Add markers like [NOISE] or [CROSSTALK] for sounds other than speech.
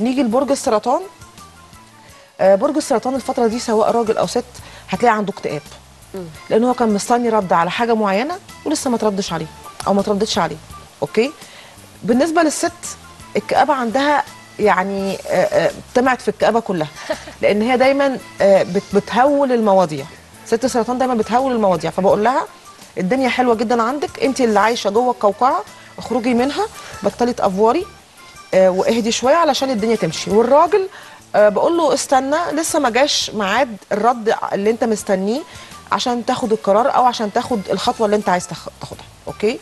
نيجي لبرج السرطان. آه، برج السرطان الفترة دي سواء راجل أو ست هتلاقي عنده اكتئاب. لأن هو كان مستني رد على حاجة معينة ولسه ما تردش عليه أو ما تردتش عليه. okay؟ بالنسبة للست الكآبه عندها يعني آه، آه، طمعت في الكآبه كلها. [LAUGHS] لأن هي دايما بت- بتهول المواضيع. ست السرطان دايما بتهول المواضيع. فبقول لها الدنيا حلوة جدا عندك انت اللي عايشة جوه القوقعه اخرجي منها بطلي تافوري واهدي شوية علشان الدنيا تمشي. والراجل آه، بقول له استنى لسه ما جاش ميعاد الرد اللي انت مستنيه عشان تاخد القرار أو عشان تاخد الخطوة اللي انت عايز تاخ- تاخدها. أوكي؟